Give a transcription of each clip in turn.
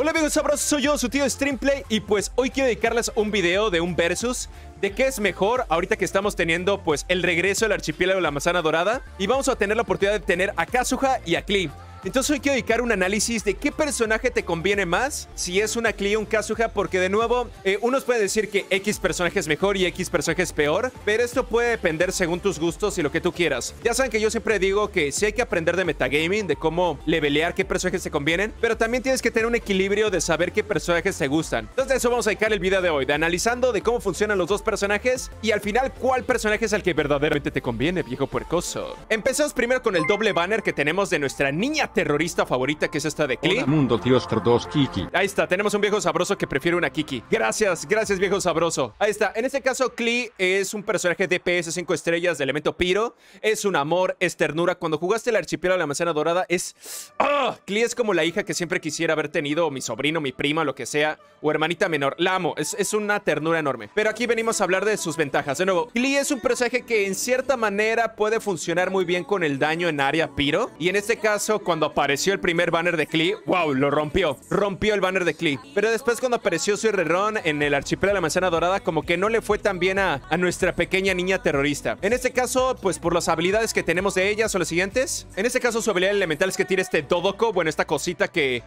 Hola amigos sabrosos, soy yo, su tío Streamplay y pues hoy quiero dedicarles un video de un versus de qué es mejor ahorita que estamos teniendo pues el regreso del archipiélago de la manzana dorada y vamos a tener la oportunidad de tener a Kazuha y a Klee. Entonces hoy quiero dedicar un análisis de qué personaje te conviene más, si es una Klee o un Kazuha, porque de nuevo, eh, unos pueden decir que X personaje es mejor y X personaje es peor, pero esto puede depender según tus gustos y lo que tú quieras. Ya saben que yo siempre digo que sí hay que aprender de metagaming, de cómo levelear qué personajes te convienen, pero también tienes que tener un equilibrio de saber qué personajes te gustan. Entonces de eso vamos a dedicar el video de hoy, de analizando de cómo funcionan los dos personajes y al final cuál personaje es el que verdaderamente te conviene, viejo puercoso. Empezamos primero con el doble banner que tenemos de nuestra niña terrorista favorita, que es esta de Klee. Mundo 2 Kiki. Ahí está, tenemos un viejo sabroso que prefiere una Kiki. Gracias, gracias viejo sabroso. Ahí está, en este caso Klee es un personaje DPS 5 estrellas de elemento Piro. Es un amor, es ternura. Cuando jugaste el archipiélago de la manzana dorada es... ¡Ah! Klee es como la hija que siempre quisiera haber tenido, o mi sobrino, mi prima, lo que sea, o hermanita menor. La amo, es, es una ternura enorme. Pero aquí venimos a hablar de sus ventajas. De nuevo, Klee es un personaje que en cierta manera puede funcionar muy bien con el daño en área Piro. Y en este caso, cuando apareció el primer banner de Klee, wow, lo rompió. Rompió el banner de Klee. Pero después cuando apareció su Ron en el archipiélago de la manzana dorada, como que no le fue tan bien a, nuestra pequeña niña terrorista. En este caso, pues por las habilidades que tenemos de ella son las siguientes. En este caso, su habilidad elemental es que tira este Dodoko, bueno, esta cosita que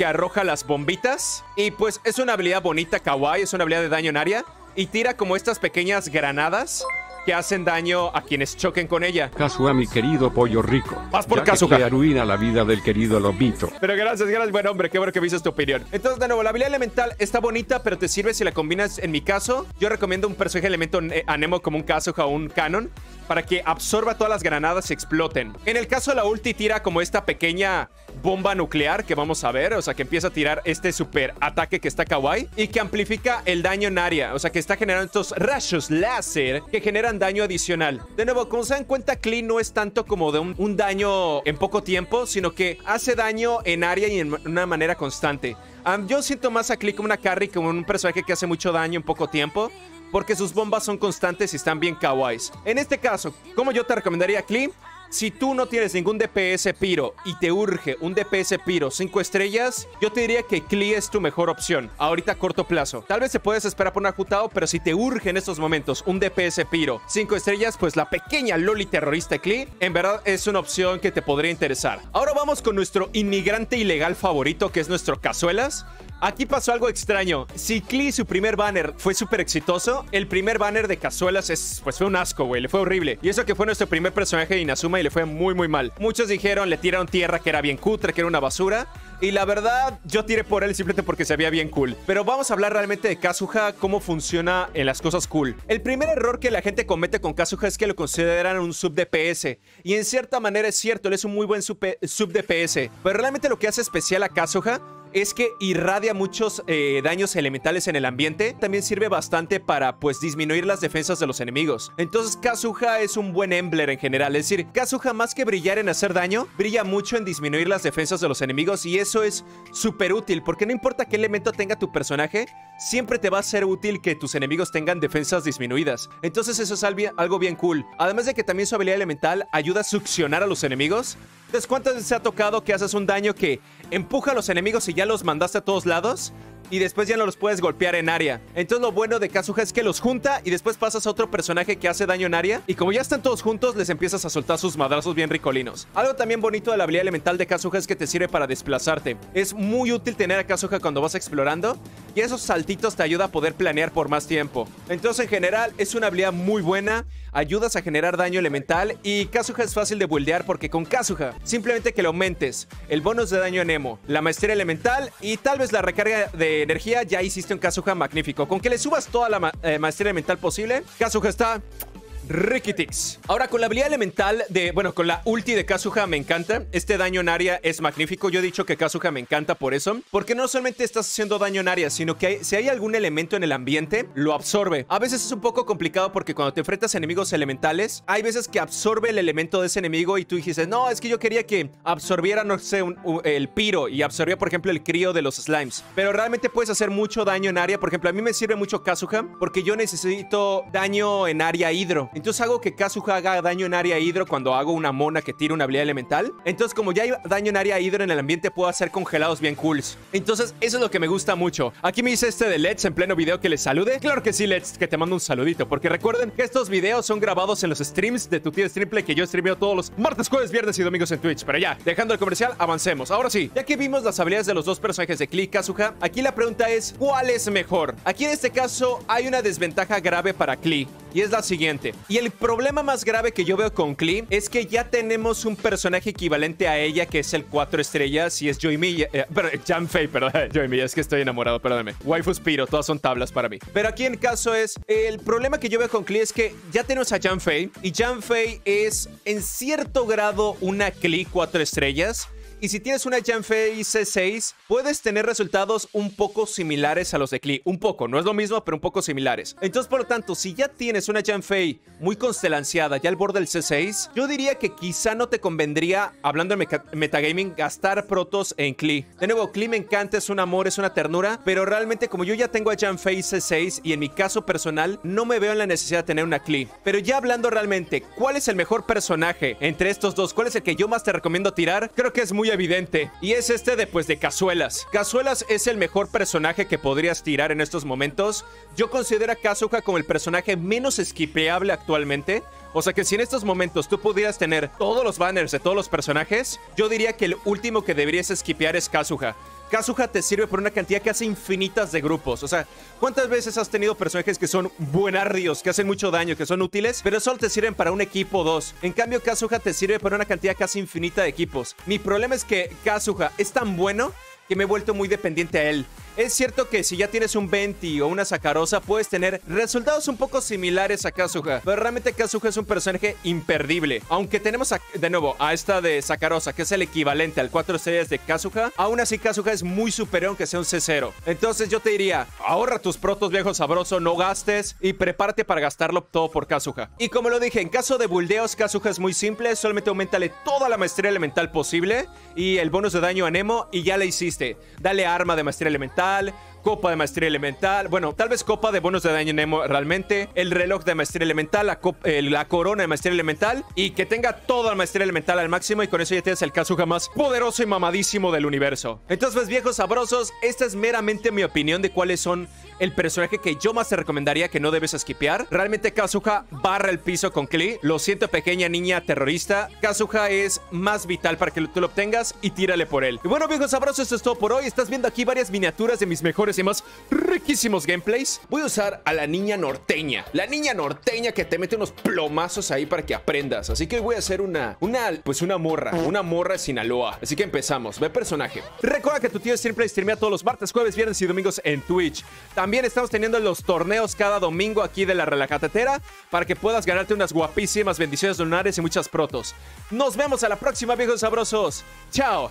que arroja las bombitas. Y pues es una habilidad bonita, kawaii, es una habilidad de daño en área. Y tira como estas pequeñas granadas que hacen daño a quienes choquen con ella. Kazuha mi querido pollo rico. Vas por que Kazuha. te arruina la vida del querido lobito. Pero gracias, gracias, buen hombre, qué bueno que me dices tu opinión. Entonces, de nuevo, la habilidad elemental está bonita, pero te sirve si la combinas, en mi caso, yo recomiendo un personaje elemento eh, anemo como un Kazuha o un Canon, para que absorba todas las granadas y exploten. En el caso de la ulti tira como esta pequeña bomba nuclear que vamos a ver, o sea, que empieza a tirar este super ataque que está kawaii y que amplifica el daño en área, o sea, que está generando estos rayos láser que generan daño adicional. De nuevo, como se dan cuenta, Klee no es tanto como de un, daño en poco tiempo, sino que hace daño en área y en una manera constante. Yo siento más a Klee como una carry, como un personaje que hace mucho daño en poco tiempo porque sus bombas son constantes y están bien kawaiis. En este caso, como yo te recomendaría Klee, si tú no tienes ningún DPS Piro y te urge un DPS Piro 5 estrellas, yo te diría que Klee es tu mejor opción, ahorita a corto plazo. Tal vez te puedes esperar por un ajutado, pero si te urge en estos momentos un DPS Piro 5 estrellas, pues la pequeña Loli terrorista Klee, en verdad es una opción que te podría interesar. Ahora vamos con nuestro inmigrante ilegal favorito, que es nuestro Cazuelas. Aquí pasó algo extraño. Si Klee, su primer banner, fue súper exitoso, el primer banner de Cazuelas es, pues fue un asco, güey. Le fue horrible. Y eso que fue nuestro primer personaje de Inazuma y le fue muy, muy mal. Muchos dijeron, le tiraron tierra que era bien cutre, que era una basura. Y la verdad, yo tiré por él simplemente porque se veía bien cool. Pero vamos a hablar realmente de Kazuha, cómo funciona en las cosas cool. El primer error que la gente comete con Kazuha es que lo consideran un sub DPS. Y en cierta manera es cierto, él es un muy buen sub, sub DPS. Pero realmente lo que hace especial a Kazuha es que irradia muchos eh, daños elementales en el ambiente. También sirve bastante para, pues, disminuir las defensas de los enemigos. Entonces, Kazuha es un buen Embler en general. Es decir, Kazuha, más que brillar en hacer daño, brilla mucho en disminuir las defensas de los enemigos. Y eso es súper útil, porque no importa qué elemento tenga tu personaje, siempre te va a ser útil que tus enemigos tengan defensas disminuidas. Entonces, eso es algo bien cool. Además de que también su habilidad elemental ayuda a succionar a los enemigos. ¿Cuántas veces se ha tocado que haces un daño que empuja a los enemigos y ya los mandaste a todos lados? Y después ya no los puedes golpear en área. Entonces lo bueno de Kazuha es que los junta y después pasas a otro personaje que hace daño en área. Y como ya están todos juntos, les empiezas a soltar sus madrazos bien ricolinos. Algo también bonito de la habilidad elemental de Kazuha es que te sirve para desplazarte. Es muy útil tener a Kazuha cuando vas explorando. Y esos saltitos te ayuda a poder planear por más tiempo. Entonces en general es una habilidad muy buena. Ayudas a generar daño elemental. Y Kazuha es fácil de buildear porque con Kazuha simplemente que le aumentes el bonus de daño en emo, la maestría elemental y tal vez la recarga de energía, ya hiciste un Kazuha magnífico. Con que le subas toda la eh, maestría elemental posible, Kazuha está Rikitix. Ahora, con la habilidad elemental de, bueno, con la ulti de Kazuha me encanta. Este daño en área es magnífico. Yo he dicho que Kazuha me encanta por eso. Porque no solamente estás haciendo daño en área, sino que hay, si hay algún elemento en el ambiente, lo absorbe. A veces es un poco complicado porque cuando te enfrentas a enemigos elementales, hay veces que absorbe el elemento de ese enemigo y tú dijiste, no, es que yo quería que absorbiera, no sé, un, el piro y absorbía, por ejemplo, el crío de los slimes. Pero realmente puedes hacer mucho daño en área. Por ejemplo, a mí me sirve mucho Kazuha porque yo necesito daño en área hidro. Entonces hago que Kazuha haga daño en área hidro cuando hago una mona que tira una habilidad elemental. Entonces, como ya hay daño en área hidro en el ambiente, puedo hacer congelados bien cools. Entonces, eso es lo que me gusta mucho. Aquí me dice este de Let's en pleno video que le salude. Claro que sí, Let's, que te mando un saludito. Porque recuerden que estos videos son grabados en los streams de tu tío Streamplay que yo streameo todos los martes, jueves, viernes y domingos en Twitch. Pero ya, dejando el comercial, avancemos. Ahora sí, ya que vimos las habilidades de los dos personajes de Klee y Kazuha, aquí la pregunta es, ¿cuál es mejor? Aquí en este caso hay una desventaja grave para Klee y es la siguiente. Y el problema más grave que yo veo con Klee es que ya tenemos un personaje equivalente a ella que es el 4 estrellas y es Joy Mi, eh, pero Jan Fei, perdón, Joy Mi, es que estoy enamorado, perdóname. Waifu Spiro, todas son tablas para mí. Pero aquí en caso es, el problema que yo veo con Klee es que ya tenemos a Jan Fei y Jan Fei es en cierto grado una Klee 4 estrellas. Y si tienes una Janfei C6, puedes tener resultados un poco similares a los de Klee. Un poco, no es lo mismo, pero un poco similares. Entonces, por lo tanto, si ya tienes una Janfei muy constelanceada ya al borde del C6, yo diría que quizá no te convendría, hablando de metagaming, gastar protos en Klee. De nuevo, Klee me encanta, es un amor, es una ternura, pero realmente como yo ya tengo a Janfei C6 y en mi caso personal, no me veo en la necesidad de tener una Klee. Pero ya hablando realmente, ¿cuál es el mejor personaje entre estos dos? ¿Cuál es el que yo más te recomiendo tirar? Creo que es muy evidente. Y es este de, pues, de Cazuelas. Cazuelas es el mejor personaje que podrías tirar en estos momentos. Yo considero a Kazuha como el personaje menos esquipeable actualmente. O sea que si en estos momentos tú pudieras tener todos los banners de todos los personajes, yo diría que el último que deberías esquipear es Kazuha. Kazuha te sirve por una cantidad casi infinitas de grupos. O sea, ¿cuántas veces has tenido personajes que son buenardios, que hacen mucho daño, que son útiles, pero solo te sirven para un equipo o dos? En cambio, Kazuha te sirve por una cantidad casi infinita de equipos. Mi problema es que Kazuha es tan bueno que me he vuelto muy dependiente a él. Es cierto que si ya tienes un Venti o una Sacarosa, puedes tener resultados un poco similares a Kazuha. Pero realmente Kazuha es un personaje imperdible. Aunque tenemos de nuevo a esta de Sacarosa, que es el equivalente al 4 estrellas de Kazuha, aún así Kazuha es muy superior aunque sea un C0. Entonces yo te diría, ahorra tus protos viejo sabroso, no gastes y prepárate para gastarlo todo por Kazuha. Y como lo dije, en caso de buldeos, Kazuha es muy simple, solamente aumentale toda la maestría elemental posible y el bonus de daño a Nemo y ya le hiciste. Dale arma de maestría elemental, Natal. Copa de maestría elemental, bueno, tal vez copa de bonus de daño Nemo realmente, el reloj de maestría elemental, la, eh, la, corona de maestría elemental y que tenga toda la maestría elemental al máximo y con eso ya tienes el Kazuha más poderoso y mamadísimo del universo. Entonces, pues, viejos sabrosos, esta es meramente mi opinión de cuáles son el personaje que yo más te recomendaría que no debes esquipear. Realmente Kazuha barra el piso con Klee. Lo siento, pequeña niña terrorista. Kazuha es más vital para que tú lo obtengas y tírale por él. Y bueno, viejos sabrosos, esto es todo por hoy. Estás viendo aquí varias miniaturas de mis mejores y más riquísimos gameplays. Voy a usar a la niña norteña. La niña norteña que te mete unos plomazos ahí para que aprendas. Así que voy a hacer una, una, pues una morra. Una morra de Sinaloa. Así que empezamos. Ve personaje. Recuerda que tu tío siempre streamea todos los martes, jueves, viernes y domingos en Twitch. También estamos teniendo los torneos cada domingo aquí de la Relajatetera para que puedas ganarte unas guapísimas bendiciones lunares y muchas protos. Nos vemos a la próxima, viejos sabrosos. Chao.